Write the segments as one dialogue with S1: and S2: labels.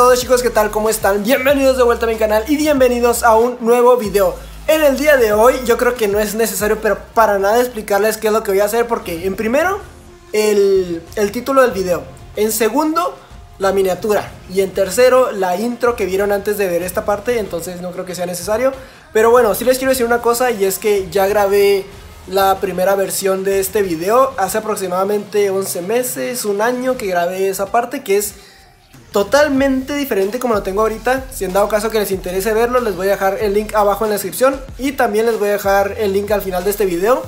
S1: Todos chicos, ¿qué tal? ¿Cómo están? Bienvenidos de vuelta a mi canal y bienvenidos a un nuevo video En el día de hoy yo creo que no es necesario pero para nada explicarles qué es lo que voy a hacer Porque en primero, el, el título del video En segundo, la miniatura Y en tercero, la intro que vieron antes de ver esta parte Entonces no creo que sea necesario Pero bueno, sí les quiero decir una cosa y es que ya grabé la primera versión de este video Hace aproximadamente 11 meses, un año que grabé esa parte que es totalmente diferente como lo tengo ahorita. Si en dado caso que les interese verlo, les voy a dejar el link abajo en la descripción y también les voy a dejar el link al final de este video.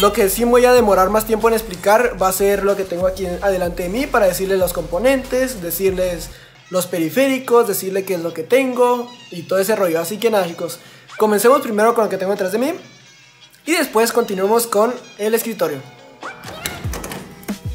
S1: Lo que sí voy a demorar más tiempo en explicar va a ser lo que tengo aquí adelante de mí para decirles los componentes, decirles los periféricos, decirle qué es lo que tengo y todo ese rollo. Así que nada chicos, comencemos primero con lo que tengo detrás de mí y después continuemos con el escritorio.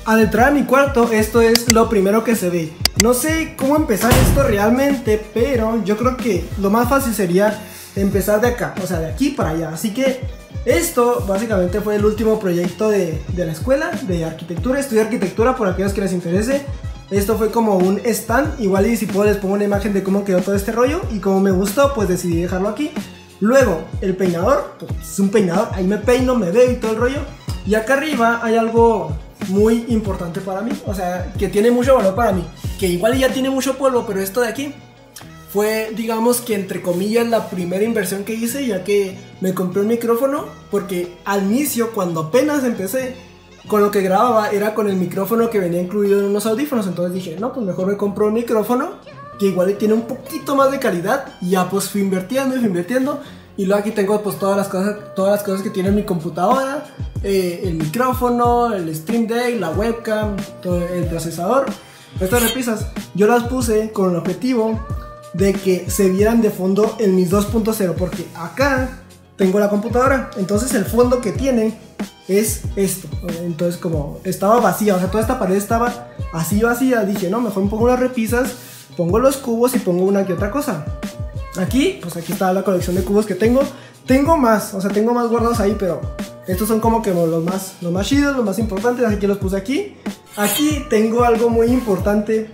S1: Al entrar a mi cuarto, esto es lo primero que se ve. No sé cómo empezar esto realmente, pero yo creo que lo más fácil sería empezar de acá, o sea, de aquí para allá. Así que esto básicamente fue el último proyecto de, de la escuela de arquitectura. Estudié arquitectura por aquellos que les interese. Esto fue como un stand, igual y si puedo les pongo una imagen de cómo quedó todo este rollo y como me gustó, pues decidí dejarlo aquí. Luego, el peinador, pues es un peinador, ahí me peino, me veo y todo el rollo. Y acá arriba hay algo muy importante para mí, o sea, que tiene mucho valor para mí, que igual ya tiene mucho polvo, pero esto de aquí fue, digamos que entre comillas, la primera inversión que hice, ya que me compré un micrófono, porque al inicio, cuando apenas empecé, con lo que grababa era con el micrófono que venía incluido en unos audífonos, entonces dije, no, pues mejor me compro un micrófono que igual tiene un poquito más de calidad, y ya pues fui invirtiendo y fui invirtiendo, y luego aquí tengo pues todas las cosas, todas las cosas que tiene mi computadora, eh, el micrófono, el Stream Deck, la webcam, todo el procesador. Estas repisas yo las puse con el objetivo de que se vieran de fondo en mis 2.0 porque acá tengo la computadora, entonces el fondo que tiene es esto. Entonces como estaba vacía, o sea, toda esta pared estaba así vacía, dije, no, mejor me pongo las repisas, pongo los cubos y pongo una que otra cosa. Aquí, pues aquí está la colección de cubos que tengo. Tengo más, o sea, tengo más guardados ahí, pero estos son como que los más, los más chidos, los más importantes, así que los puse aquí. Aquí tengo algo muy importante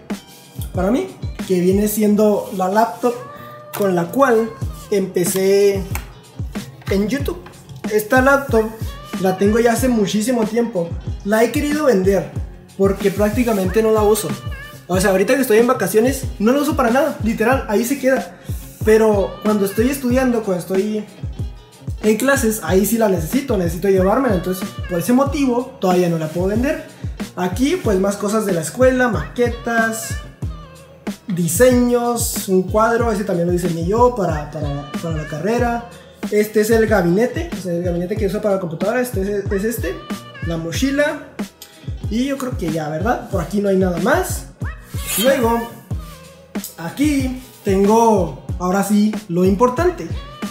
S1: para mí, que viene siendo la laptop con la cual empecé en YouTube. Esta laptop la tengo ya hace muchísimo tiempo. La he querido vender porque prácticamente no la uso. O sea, ahorita que estoy en vacaciones no la uso para nada, literal, ahí se queda. Pero cuando estoy estudiando, cuando estoy en clases, ahí sí la necesito, necesito llevármela. Entonces, por ese motivo, todavía no la puedo vender. Aquí, pues más cosas de la escuela, maquetas, diseños, un cuadro, ese también lo diseñé yo para, para, para la carrera. Este es el gabinete, el gabinete que uso para la computadora, este es, es este, la mochila. Y yo creo que ya, ¿verdad? Por aquí no hay nada más. Luego, aquí tengo, ahora sí, lo importante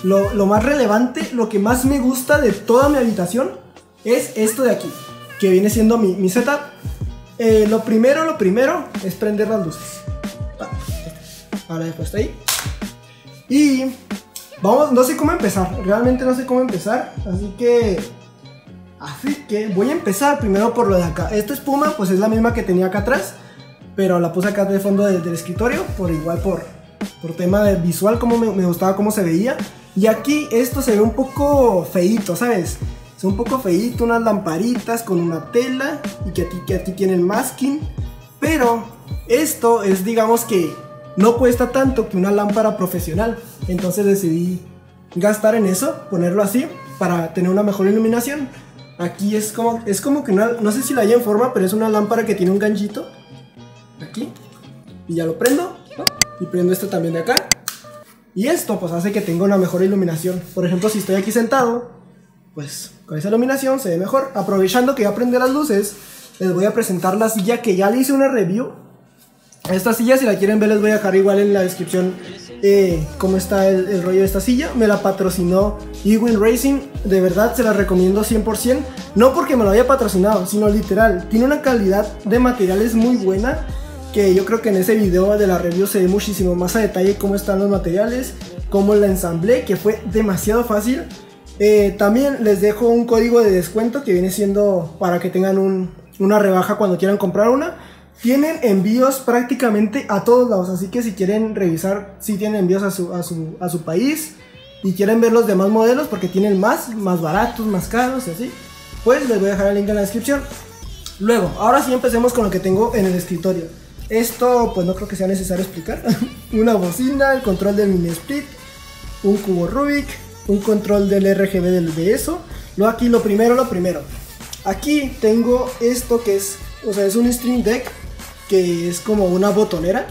S1: lo, más relevante, lo que más me gusta de toda mi habitación es esto de aquí, que viene siendo mi, mi setup. Eh, lo primero, lo primero es prender las luces. Ahora después está ahí. Y vamos, no sé cómo empezar, realmente no sé cómo empezar, así que Así que voy a empezar primero por lo de acá. Esta espuma pues es la misma que tenía acá atrás, pero la puse acá de fondo del, escritorio, por igual por, por tema de visual, como me, gustaba cómo se veía. Y aquí esto se ve un poco feito, ¿sabes? Es un poco feito, unas lamparitas con una tela y que aquí, que aquí tienen masking. Pero esto es, digamos que no cuesta tanto que una lámpara profesional. Entonces decidí gastar en eso, ponerlo así, para tener una mejor iluminación. Aquí es como, es como que una, no sé si la hay en forma, pero es una lámpara que tiene un ganchito. Aquí. Y ya lo prendo. Y prendo esto también de acá. Y esto pues hace que tenga una mejor iluminación. Por ejemplo, si estoy aquí sentado, pues con esa iluminación se ve mejor. Aprovechando que ya prende las luces, les voy a presentar la silla que ya le hice una review. Esta silla, si la quieren ver, les voy a dejar igual en la descripción eh, cómo está el, rollo de esta silla. Me la patrocinó Ewin Racing. De verdad, se la recomiendo 100%. No porque me lo haya patrocinado, sino literal. Tiene una calidad de materiales muy buena que yo creo que en ese video de la review se ve muchísimo más a detalle cómo están los materiales, cómo la ensamblé, que fue demasiado fácil. Eh, también les dejo un código de descuento que viene siendo para que tengan una rebaja cuando quieran comprar una. tienen envíos prácticamente a todos lados, así que si quieren revisar si tienen envíos a su, a su, a su país y quieren ver los demás modelos porque tienen más, más baratos, más caros y así, pues les voy a dejar el link en la descripción. Luego, ahora sí empecemos con lo que tengo en el escritorio. Esto pues no creo que sea necesario explicar. Una bocina, el control del mini split, un cubo Rubik, un control del RGB del de eso. Luego aquí lo primero, lo primero. Aquí tengo esto que es, o sea, es un Stream Deck que es como una botonera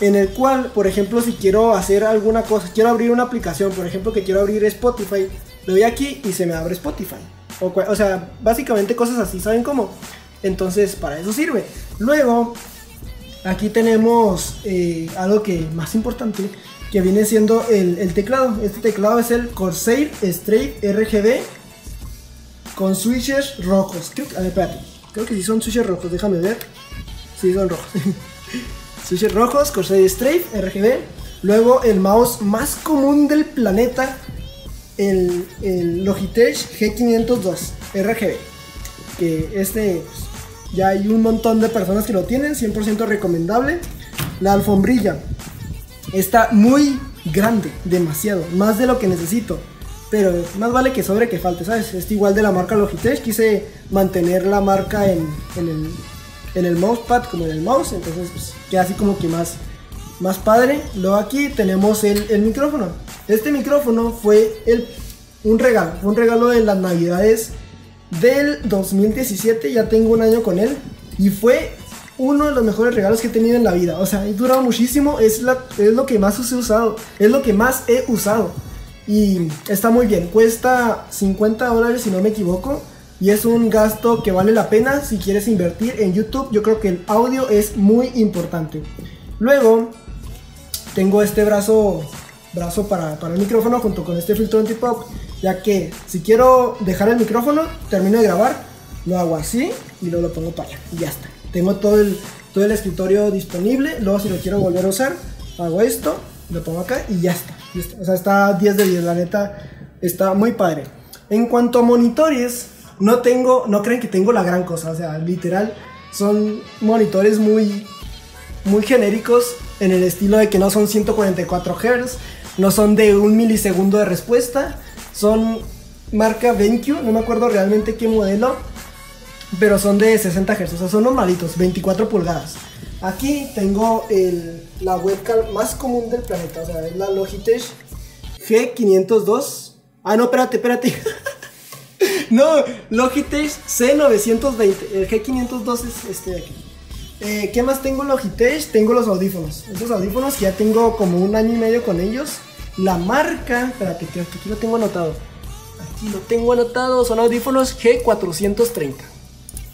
S1: en el cual, por ejemplo, si quiero hacer alguna cosa, quiero abrir una aplicación, por ejemplo, que quiero abrir Spotify, le doy aquí y se me abre Spotify. O, o sea, básicamente cosas así, ¿saben cómo? Entonces, para eso sirve. Luego, aquí tenemos eh, algo que más importante, que viene siendo el, teclado. Este teclado es el Corsair Straight RGB con switches rojos. Creo, a ver. Creo que sí son switches rojos, déjame ver. Sí, son rojos. switches rojos, Corsair Straight RGB. Luego el mouse más común del planeta, el, el Logitech G502 RGB. Que este pues, ya hay un montón de personas que lo tienen, 100% recomendable. La alfombrilla está muy grande, demasiado, más de lo que necesito. Pero más vale que sobre que falte, ¿sabes? Es igual de la marca Logitech, quise mantener la marca en, el, en el mousepad como en el mouse, entonces pues, queda así como que más, más padre. Luego aquí tenemos el, micrófono. Este micrófono fue el, un regalo, un regalo de las navidades del 2017, ya tengo un año con él y fue uno de los mejores regalos que he tenido en la vida. O sea, he durado muchísimo, es, lo que más he usado, es lo que más he usado. Y está muy bien, cuesta 50 dólares si no me equivoco. Y es un gasto que vale la pena si quieres invertir en YouTube. Yo creo que el audio es muy importante. Luego, tengo este brazo, brazo para, para el micrófono junto con este filtro anti-pop ya que si quiero dejar el micrófono, termino de grabar, lo hago así y luego lo pongo para allá y ya está. Tengo todo el, todo el escritorio disponible, luego si lo quiero volver a usar, hago esto, lo pongo acá y ya está. O sea, está 10 de 10, la neta, está muy padre. En cuanto a monitores, no tengo, no creen que tengo la gran cosa, o sea, literal, son monitores muy, muy genéricos en el estilo de que no son 144 Hz, no son de un milisegundo de respuesta, son marca BenQ, no me acuerdo realmente qué modelo, pero son de 60 Hz, o sea, son normalitos, 24 pulgadas. Aquí tengo la webcam más común del planeta, o sea, es la Logitech G502. Ah, no, espérate, espérate. no, Logitech C920. El G502 es este de aquí. Eh, ¿Qué más tengo Logitech? Tengo los audífonos. Estos audífonos que ya tengo como un año y medio con ellos. La marca, espérate, que aquí lo tengo anotado. Aquí lo tengo anotado, son audífonos G430.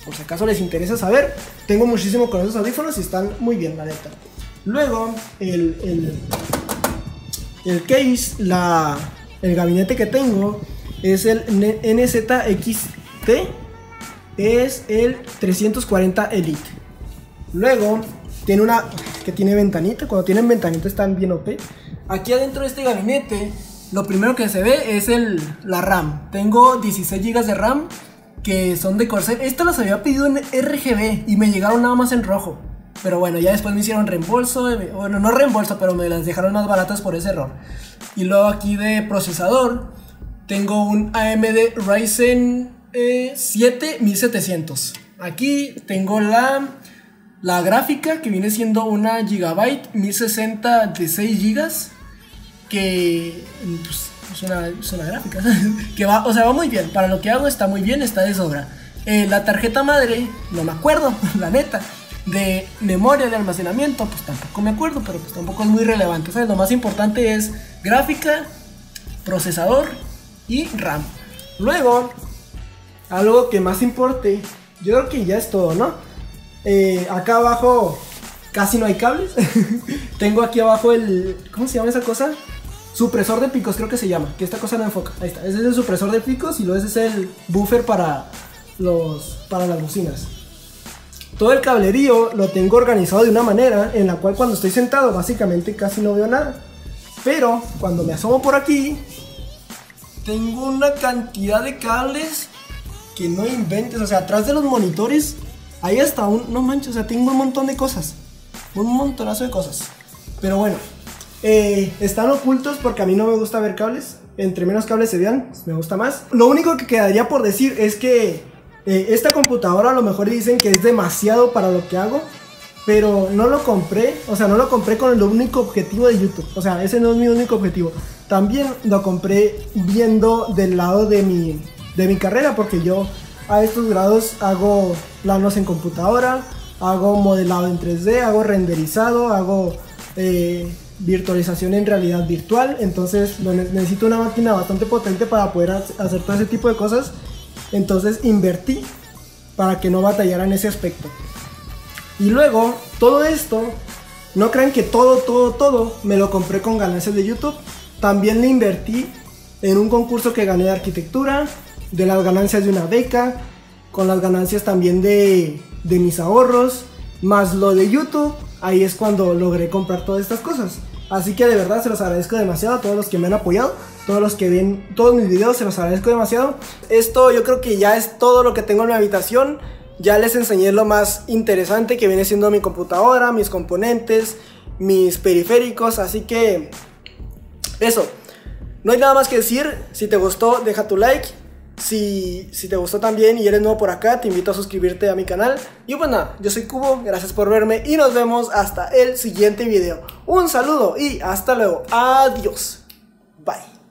S1: Por si acaso les interesa saber, tengo muchísimo con esos audífonos y están muy bien, la neta. Luego, el, el, el case, la, el gabinete que tengo es el NZXT, es el 340 Elite. Luego, tiene una que tiene ventanita, cuando tienen ventanita están bien OP. Aquí adentro de este gabinete, lo primero que se ve es el, la RAM. Tengo 16 GB de RAM que son de Corsair. Estas las había pedido en RGB y me llegaron nada más en rojo. Pero bueno, ya después me hicieron reembolso. Bueno, no reembolso, pero me las dejaron más baratas por ese error. Y luego aquí de procesador, tengo un AMD Ryzen 7 eh, 1700. Aquí tengo la la gráfica que viene siendo una Gigabyte 1060 de 6 GB que pues, es, una, gráfica que va, o sea, va muy bien. Para lo que hago está muy bien, está de sobra. Eh, la tarjeta madre, no me acuerdo, la neta. De memoria de almacenamiento, pues tampoco me acuerdo, pero pues tampoco es muy relevante. ¿sabes? Lo más importante es gráfica, procesador y RAM. Luego, algo que más importe, yo creo que ya es todo, ¿no? Eh, acá abajo casi no hay cables. Tengo aquí abajo el. ¿Cómo se llama esa cosa? Supresor de picos, creo que se llama. Que esta cosa no enfoca. Ahí está. Ese es el supresor de picos y luego ese es el buffer para, los, para las bocinas. Todo el cablerío lo tengo organizado de una manera en la cual cuando estoy sentado básicamente casi no veo nada. Pero cuando me asomo por aquí, tengo una cantidad de cables que no inventes. O sea, atrás de los monitores Ahí está un, no manches, o sea, tengo un montón de cosas. Un montonazo de cosas. Pero bueno, eh, están ocultos porque a mí no me gusta ver cables. Entre menos cables se vean, me gusta más. Lo único que quedaría por decir es que eh, esta computadora a lo mejor dicen que es demasiado para lo que hago. Pero no lo compré, o sea, no lo compré con el único objetivo de YouTube. O sea, ese no es mi único objetivo. También lo compré viendo del lado de mi, de mi carrera porque yo a estos grados hago planos en computadora, hago modelado en 3D, hago renderizado, hago eh, virtualización en realidad virtual. Entonces necesito una máquina bastante potente para poder hacer todo ese tipo de cosas. Entonces invertí para que no batallara en ese aspecto. Y luego, todo esto, no crean que todo, todo, todo me lo compré con ganancias de YouTube. También le invertí en un concurso que gané de arquitectura, de las ganancias de una beca, con las ganancias también de, de mis ahorros, más lo de YouTube. Ahí es cuando logré comprar todas estas cosas. Así que de verdad se los agradezco demasiado a todos los que me han apoyado, todos los que ven todos mis videos, se los agradezco demasiado. Esto yo creo que ya es todo lo que tengo en mi habitación. Ya les enseñé lo más interesante que viene siendo mi computadora, mis componentes, mis periféricos, así que eso. No hay nada más que decir. Si te gustó, deja tu like. Si, si, te gustó también y eres nuevo por acá, te invito a suscribirte a mi canal. Y nada, yo soy Cubo, gracias por verme y nos vemos hasta el siguiente video. Un saludo y hasta luego. Adiós. Bye.